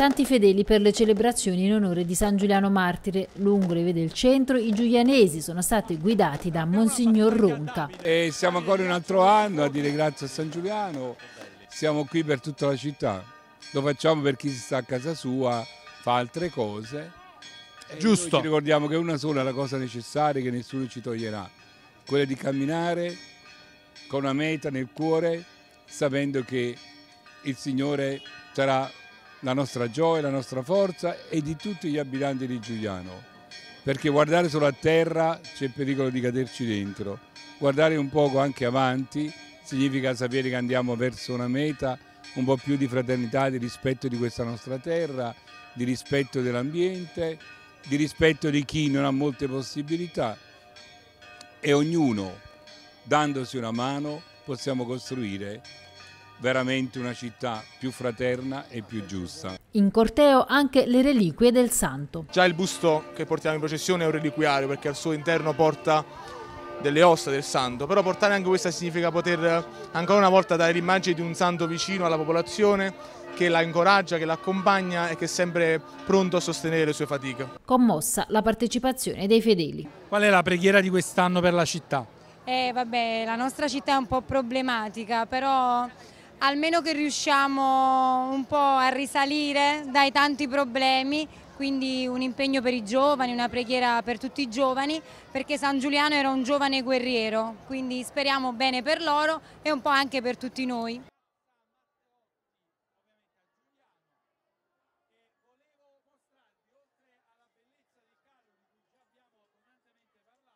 Tanti fedeli per le celebrazioni in onore di San Giuliano Martire. Lungo le vie del centro i giulianesi sono stati guidati da Monsignor Ronca. E siamo ancora un altro anno a dire grazie a San Giuliano, siamo qui per tutta la città. Lo facciamo per chi si sta a casa sua, fa altre cose. Giusto. Ci ricordiamo che una sola è la cosa necessaria che nessuno ci toglierà, quella di camminare con una meta nel cuore, sapendo che il Signore sarà la nostra gioia, la nostra forza e di tutti gli abitanti di Giuliano. Perché guardare solo a terra c'è il pericolo di caderci dentro. Guardare un poco anche avanti significa sapere che andiamo verso una meta, un po' più di fraternità, di rispetto di questa nostra terra, di rispetto dell'ambiente, di rispetto di chi non ha molte possibilità e ognuno, dandosi una mano, possiamo costruire veramente una città più fraterna e più giusta. In corteo anche le reliquie del santo. Già il busto che portiamo in processione è un reliquiario perché al suo interno porta delle ossa del santo, però portare anche questa significa poter ancora una volta dare l'immagine di un santo vicino alla popolazione che la incoraggia, che l'accompagna e che è sempre pronto a sostenere le sue fatiche. Commossa la partecipazione dei fedeli. Qual è la preghiera di quest'anno per la città? Eh, vabbè, la nostra città è un po' problematica, però almeno che riusciamo un po' a risalire dai tanti problemi, quindi un impegno per i giovani, una preghiera per tutti i giovani, perché San Giuliano era un giovane guerriero, quindi speriamo bene per loro e un po' anche per tutti noi.